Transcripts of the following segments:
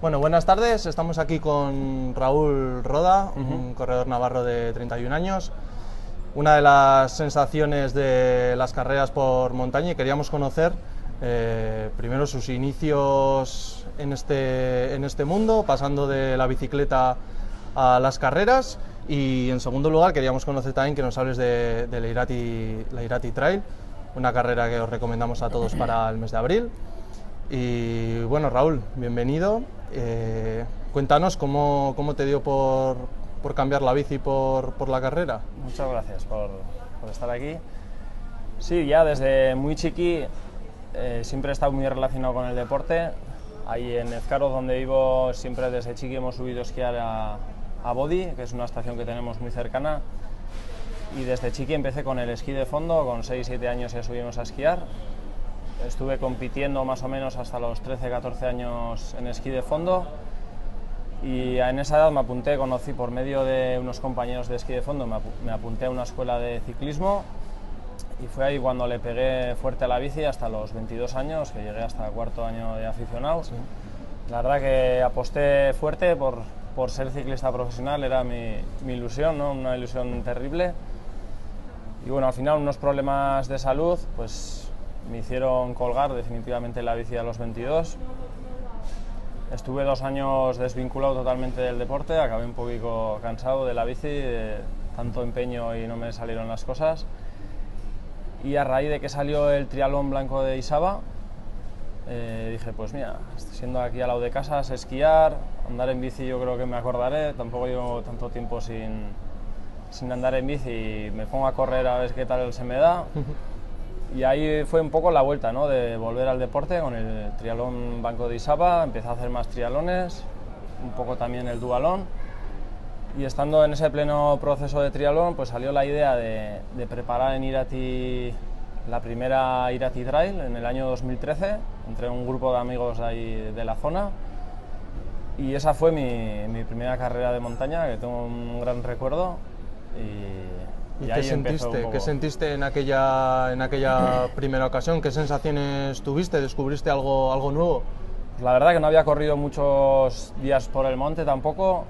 Bueno, buenas tardes. Estamos aquí con Raúl Roda, un corredor navarro de 31 años. Una de las sensaciones de las carreras por montaña y queríamos conocer eh, primero sus inicios en este, en este mundo, pasando de la bicicleta a las carreras y en segundo lugar queríamos conocer también que nos hables de, de la, Irati, la Irati Trail, una carrera que os recomendamos a todos para el mes de abril. Y bueno, Raúl, bienvenido. Eh, cuéntanos cómo, cómo, te dio por, por cambiar la bici por, por la carrera. Muchas gracias por, por, estar aquí. Sí, ya desde muy chiqui eh, siempre he estado muy relacionado con el deporte. Ahí en Ezcaro, donde vivo, siempre desde chiqui hemos subido a esquiar a, a que es una estación que tenemos muy cercana. Y desde chiqui empecé con el esquí de fondo, con 6-7 años ya subimos a esquiar estuve compitiendo más o menos hasta los 13-14 años en esquí de fondo y en esa edad me apunté, conocí por medio de unos compañeros de esquí de fondo, me apunté a una escuela de ciclismo y fue ahí cuando le pegué fuerte a la bici hasta los 22 años, que llegué hasta el cuarto año de aficionado. La verdad que aposté fuerte por, por ser ciclista profesional, era mi, mi ilusión, ¿no? una ilusión terrible. Y bueno, al final unos problemas de salud, pues me hicieron colgar definitivamente la bici a los 22. Estuve dos años desvinculado totalmente del deporte, acabé un poquito cansado de la bici, de tanto empeño y no me salieron las cosas. Y a raíz de que salió el triatlón blanco de Isaba, eh, dije, pues mira, siendo aquí al lado de casa, esquiar, andar en bici yo creo que me acordaré, tampoco llevo tanto tiempo sin, sin andar en bici y me pongo a correr a ver qué tal se me da. Y ahí fue un poco la vuelta, ¿no? De volver al deporte con el trialón Banco de Isaba, empecé a hacer más trialones, un poco también el dualón. Y estando en ese pleno proceso de trialón, pues salió la idea de, de preparar en Irati la primera Irati Trail en el año 2013, entre un grupo de amigos ahí de la zona. Y esa fue mi, mi primera carrera de montaña, que tengo un gran recuerdo. Y ¿Y, qué, sentiste, qué sentiste en aquella, en aquella primera ocasión? ¿Qué sensaciones tuviste? ¿Descubriste algo, algo nuevo? La verdad que no había corrido muchos días por el monte tampoco.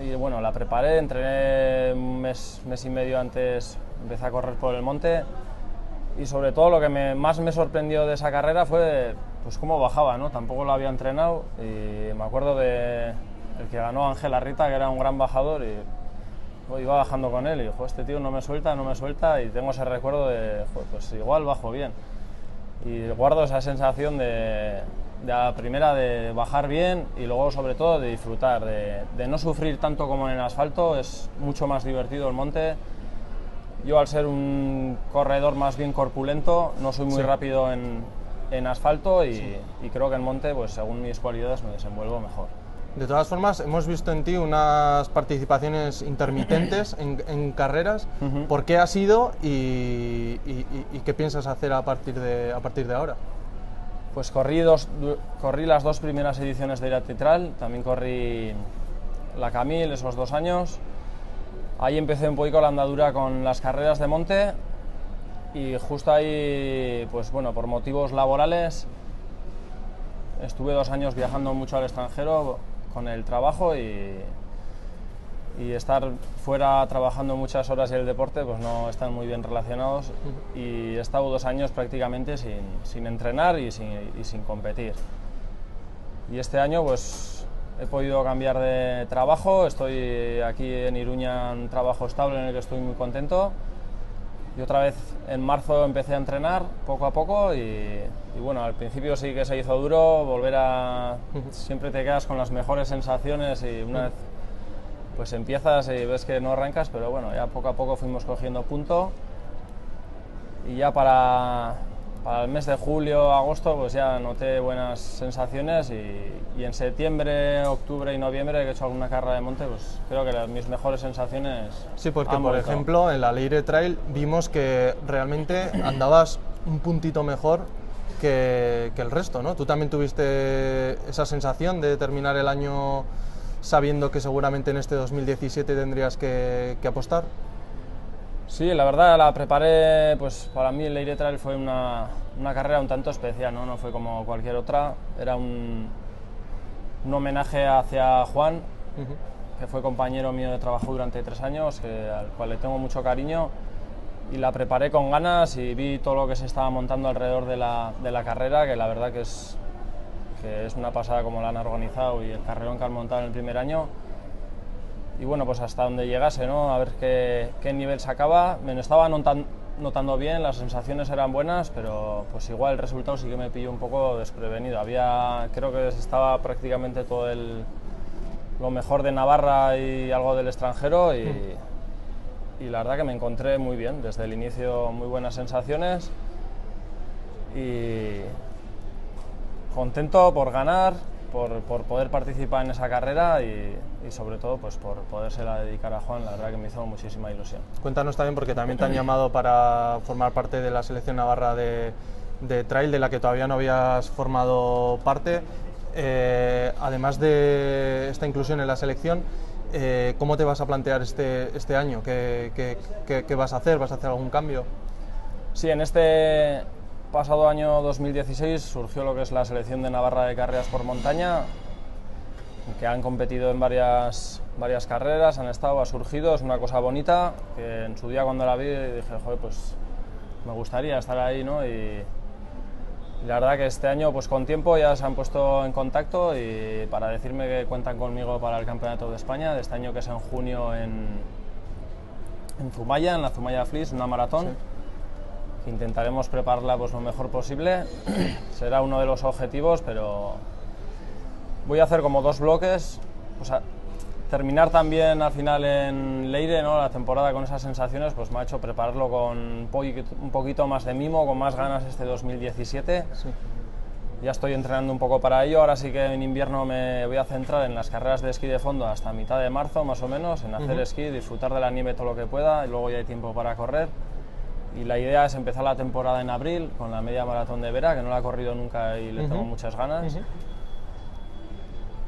Y bueno, la preparé, entrené un mes, mes y medio antes, empecé a correr por el monte. Y sobre todo lo que me, más me sorprendió de esa carrera fue pues cómo bajaba, ¿no? Tampoco lo había entrenado y me acuerdo de el que ganó Ángel Arrita, que era un gran bajador y iba bajando con él y dijo, este tío no me suelta, no me suelta y tengo ese recuerdo de, pues igual bajo bien. Y guardo esa sensación de, de la primera de bajar bien y luego sobre todo de disfrutar, de, de, no sufrir tanto como en el asfalto, es mucho más divertido el monte. Yo al ser un corredor más bien corpulento, no soy muy sí. rápido en, en asfalto y, sí. y, creo que en monte, pues según mis cualidades, me desenvuelvo mejor. De todas formas, hemos visto en ti unas participaciones intermitentes en, en carreras. Uh -huh. ¿Por qué ha sido y, y, y, qué piensas hacer a partir de, a partir de ahora? Pues corrí, dos, corrí las dos primeras ediciones de Iratitral, también corrí la Camil esos dos años. Ahí empecé un poquito la andadura con las carreras de monte y justo ahí, pues bueno, por motivos laborales, estuve dos años viajando mucho al extranjero con el trabajo y, y, estar fuera trabajando muchas horas y el deporte pues no están muy bien relacionados. Y he estado dos años prácticamente sin, sin entrenar y sin, y sin, competir. Y este año pues he podido cambiar de trabajo, estoy aquí en Iruña en trabajo estable en el que estoy muy contento y otra vez en marzo empecé a entrenar poco a poco y, y, bueno, al principio sí que se hizo duro, volver a... siempre te quedas con las mejores sensaciones y una vez pues empiezas y ves que no arrancas, pero bueno, ya poco a poco fuimos cogiendo punto. Y ya para, para el mes de julio, agosto, pues ya noté buenas sensaciones y, y, en septiembre, octubre y noviembre que he hecho alguna carrera de monte, pues creo que las, mis mejores sensaciones. Sí, porque por ejemplo en la Leire Trail vimos que realmente andabas un puntito mejor que, que, el resto, ¿no? Tú también tuviste esa sensación de terminar el año sabiendo que seguramente en este 2017 tendrías que, que apostar. Sí, la verdad la preparé, pues para mí el Leire Trail fue una, una, carrera un tanto especial, ¿no? no fue como cualquier otra, era un, un homenaje hacia Juan, que fue compañero mío de trabajo durante tres años, al cual le tengo mucho cariño. Y la preparé con ganas y vi todo lo que se estaba montando alrededor de la, de la carrera, que la verdad que es, que es una pasada como la han organizado y el carrerón que han montado en el primer año. Y bueno, pues hasta donde llegase, ¿no? A ver qué, qué nivel sacaba. Me estaba notando, notando bien, las sensaciones eran buenas, pero pues igual el resultado sí que me pilló un poco desprevenido. Había, creo que estaba prácticamente todo el, lo mejor de Navarra y algo del extranjero y, y, la verdad que me encontré muy bien, desde el inicio muy buenas sensaciones y contento por ganar, por, por poder participar en esa carrera y, y, sobre todo pues por podérsela dedicar a Juan, la verdad que me hizo muchísima ilusión. Cuéntanos también porque también te han llamado para formar parte de la selección navarra de, de trail de la que todavía no habías formado parte eh, además de esta inclusión en la selección, eh, ¿cómo te vas a plantear este, este año? ¿Qué, qué, vas a hacer? ¿Vas a hacer algún cambio? Sí, en este pasado año 2016 surgió lo que es la selección de Navarra de carreras por montaña, que han competido en varias, varias carreras, han estado, ha surgido, es una cosa bonita, que en su día cuando la vi dije, joder, pues me gustaría estar ahí, ¿no? Y, la verdad que este año, pues con tiempo, ya se han puesto en contacto y para decirme que cuentan conmigo para el Campeonato de España, de este año que es en junio en, en Zumaya, en la Zumaya Flis, una maratón. Intentaremos prepararla pues, lo mejor posible. Será uno de los objetivos, pero voy a hacer como dos bloques. Sea, terminar también al final en Leire, ¿no? la temporada con esas sensaciones, pues me ha hecho prepararlo con un poquito más de mimo, con más ganas este 2017. Ya estoy entrenando un poco para ello, ahora sí que en invierno me voy a centrar en las carreras de esquí de fondo hasta mitad de marzo más o menos, en hacer esquí, disfrutar de la nieve todo lo que pueda y luego ya hay tiempo para correr. Y la idea es empezar la temporada en abril con la media maratón de Vera, que no la he corrido nunca y le tengo muchas ganas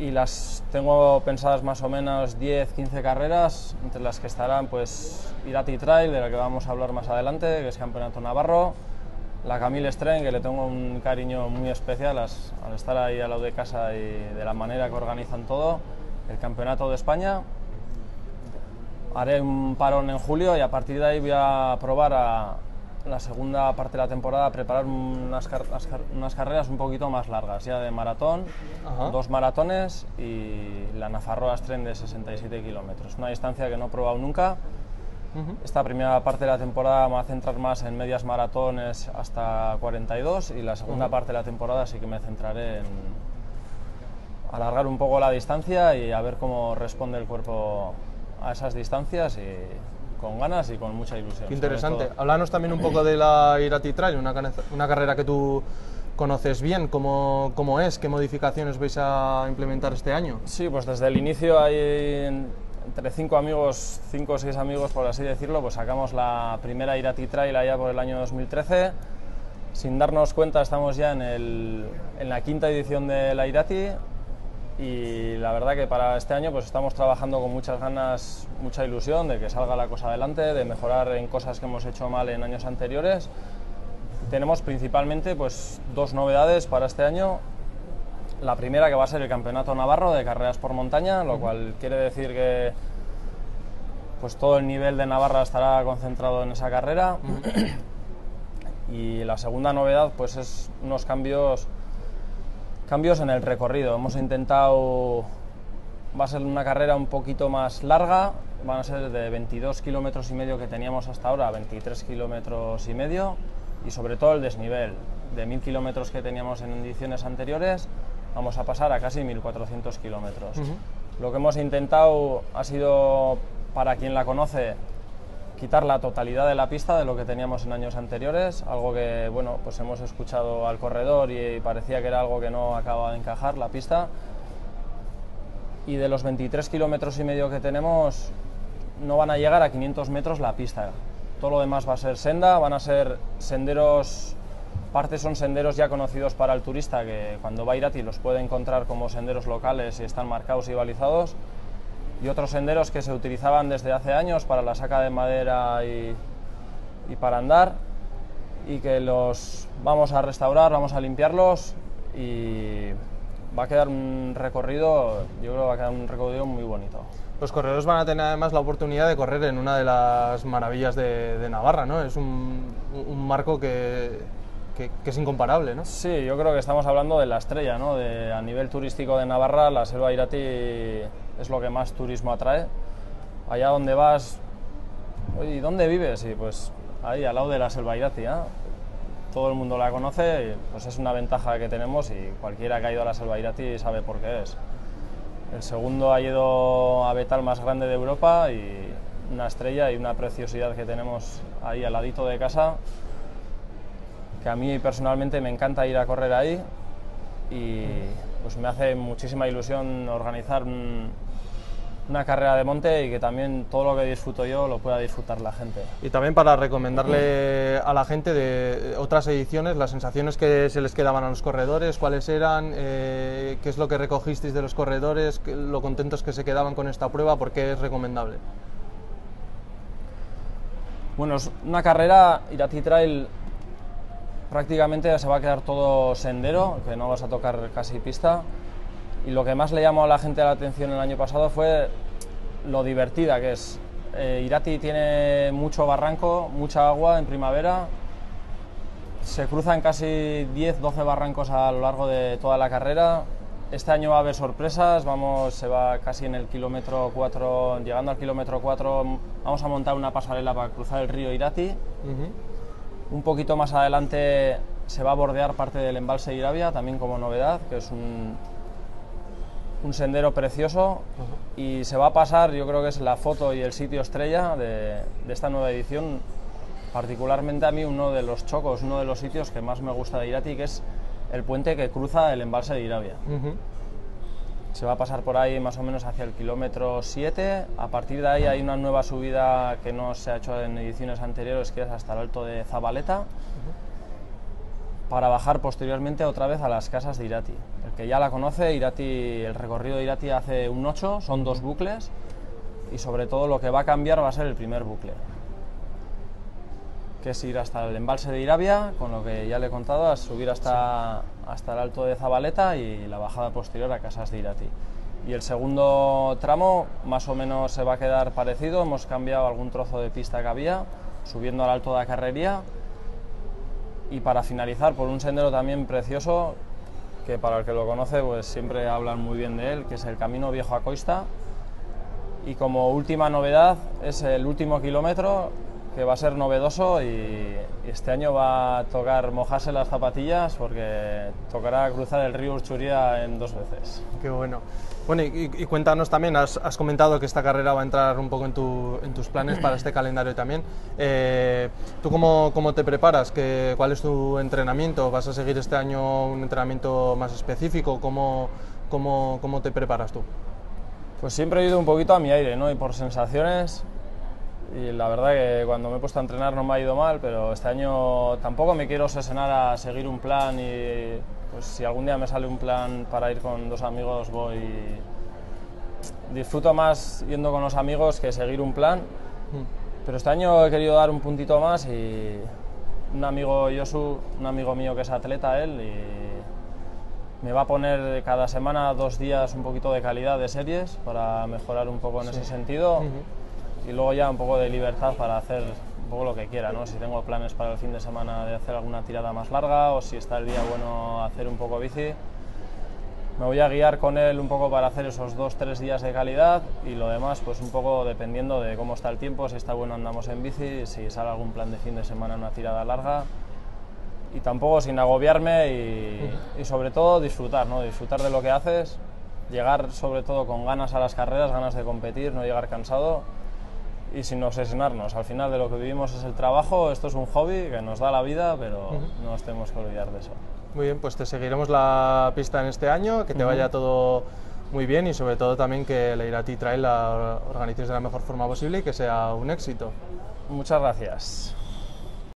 y las tengo pensadas más o menos 10, 15 carreras, entre las que estarán pues Irati Trail, de la que vamos a hablar más adelante, que es Campeonato Navarro, la Camille Stren, que le tengo un cariño muy especial al estar ahí al lado de casa y de la manera que organizan todo, el Campeonato de España. Haré un parón en julio y a partir de ahí voy a probar a, la segunda parte de la temporada preparar unas, unas carreras un poquito más largas, ya de maratón, dos maratones y la Nafarroa Tren de 67 kilómetros. Una distancia que no he probado nunca. Esta primera parte de la temporada me va a centrar más en medias maratones hasta 42 y la segunda parte de la temporada sí que me centraré en alargar un poco la distancia y a ver cómo responde el cuerpo a esas distancias y con ganas y con mucha ilusión. Interesante. Háblanos también un poco de la Irati Trail, una, una carrera que tú conoces bien, ¿Cómo, ¿cómo, es? ¿Qué modificaciones vais a implementar este año? Sí, pues desde el inicio hay entre cinco amigos, cinco o seis amigos por así decirlo, pues sacamos la primera Irati Trail allá por el año 2013. Sin darnos cuenta estamos ya en, el, en la quinta edición de la Irati, y la verdad que para este año pues estamos trabajando con muchas ganas, mucha ilusión de que salga la cosa adelante, de mejorar en cosas que hemos hecho mal en años anteriores. Tenemos principalmente pues dos novedades para este año. La primera que va a ser el Campeonato Navarro de carreras por montaña, lo cual quiere decir que pues todo el nivel de Navarra estará concentrado en esa carrera. y la segunda novedad pues es unos cambios Cambios en el recorrido. Hemos intentado, va a ser una carrera un poquito más larga, van a ser de 22 kilómetros y medio que teníamos hasta ahora a 23 kilómetros y medio y sobre todo el desnivel. De 1000 kilómetros que teníamos en ediciones anteriores, vamos a pasar a casi 1400 kilómetros. Lo que hemos intentado ha sido, para quien la conoce, quitar la totalidad de la pista de lo que teníamos en años anteriores, algo que bueno, pues hemos escuchado al corredor y, parecía que era algo que no acaba de encajar la pista. Y de los 23 kilómetros y medio que tenemos, no van a llegar a 500 metros la pista. Todo lo demás va a ser senda, van a ser senderos, partes son senderos ya conocidos para el turista, que cuando va a Irati los puede encontrar como senderos locales y están marcados y balizados y otros senderos que se utilizaban desde hace años para la saca de madera y, y, para andar y que los vamos a restaurar, vamos a limpiarlos y va a quedar un recorrido, yo creo que va a quedar un recorrido muy bonito. Los corredores van a tener además la oportunidad de correr en una de las maravillas de, Navarra, ¿no? Es un, marco que, que, es incomparable, ¿no? Sí, yo creo que estamos hablando de la estrella, ¿no? De, a nivel turístico de Navarra, la selva Irati es lo que más turismo atrae. Allá donde vas, ¿y dónde vives? Y pues ahí, al lado de la selva Irati, ¿eh? todo el mundo la conoce, pues es una ventaja que tenemos y cualquiera que ha ido a la selva Irati sabe por qué es. El segundo ha ido a Betal más grande de Europa y una estrella y una preciosidad que tenemos ahí al ladito de casa, que a mí personalmente me encanta ir a correr ahí y pues me hace muchísima ilusión organizar una carrera de monte y que también todo lo que disfruto yo lo pueda disfrutar la gente. Y también para recomendarle a la gente de otras ediciones, las sensaciones que se les quedaban a los corredores, cuáles eran, eh, qué es lo que recogisteis de los corredores, lo contentos que se quedaban con esta prueba, por qué es recomendable. Bueno, es una carrera, Irati Trail prácticamente se va a quedar todo sendero, que no vas a tocar casi pista y lo que más le llamó a la gente la atención el año pasado fue lo divertida que es. Eh, Irati tiene mucho barranco, mucha agua en primavera, se cruzan casi 10-12 barrancos a lo largo de toda la carrera. Este año va a haber sorpresas, vamos, se va casi en el kilómetro 4, llegando al kilómetro 4, vamos a montar una pasarela para cruzar el río Irati. Un poquito más adelante se va a bordear parte del embalse Irabia, también como novedad, que es un, un sendero precioso y se va a pasar, yo creo que es la foto y el sitio estrella de, esta nueva edición, particularmente a mí uno de los chocos, uno de los sitios que más me gusta de Irati, que es el puente que cruza el embalse de Irabia. Se va a pasar por ahí más o menos hacia el kilómetro 7. A partir de ahí hay una nueva subida que no se ha hecho en ediciones anteriores, que es hasta el alto de Zabaleta para bajar posteriormente otra vez a las casas de Irati. El que ya la conoce, Irati, el recorrido de Irati hace un 8, son dos bucles y sobre todo lo que va a cambiar va a ser el primer bucle, que es ir hasta el embalse de Irabia, con lo que ya le he contado, a subir hasta, hasta el alto de Zabaleta y la bajada posterior a casas de Irati. Y el segundo tramo más o menos se va a quedar parecido, hemos cambiado algún trozo de pista que había, subiendo al alto de la carrería y para finalizar por un sendero también precioso que para el que lo conoce pues siempre hablan muy bien de él, que es el Camino Viejo a Coista y como última novedad es el último kilómetro que va a ser novedoso y, este año va a tocar mojarse las zapatillas porque tocará cruzar el río Urchuría en dos veces. Qué bueno. Bueno, y, cuéntanos también, has, comentado que esta carrera va a entrar un poco en, tus planes para este calendario también. Eh, ¿Tú cómo, cómo, te preparas? ¿Qué, ¿Cuál es tu entrenamiento? ¿Vas a seguir este año un entrenamiento más específico? ¿Cómo, cómo, cómo te preparas tú? Pues siempre he ido un poquito a mi aire, ¿no? Y por sensaciones, y la verdad que cuando me he puesto a entrenar no me ha ido mal, pero este año tampoco me quiero obsesionar a seguir un plan y pues si algún día me sale un plan para ir con dos amigos voy. Disfruto más yendo con los amigos que seguir un plan, mm. pero este año he querido dar un puntito más y un amigo Josu, un amigo mío que es atleta él y me va a poner cada semana dos días un poquito de calidad de series para mejorar un poco en ese sentido y luego ya un poco de libertad para hacer un poco lo que quiera, ¿no? Si tengo planes para el fin de semana de hacer alguna tirada más larga o si está el día bueno hacer un poco bici, me voy a guiar con él un poco para hacer esos dos, tres días de calidad y lo demás pues un poco dependiendo de cómo está el tiempo, si está bueno andamos en bici, si sale algún plan de fin de semana una tirada larga y tampoco sin agobiarme y, y sobre todo disfrutar, ¿no? Disfrutar de lo que haces, llegar sobre todo con ganas a las carreras, ganas de competir, no llegar cansado y sin obsesionarnos. Al final de lo que vivimos es el trabajo, esto es un hobby que nos da la vida, pero no nos tenemos que olvidar de eso. Muy bien, pues te seguiremos la pista en este año, que te vaya todo muy bien y sobre todo también que la Irati trae la organización de la mejor forma posible y que sea un éxito. Muchas gracias.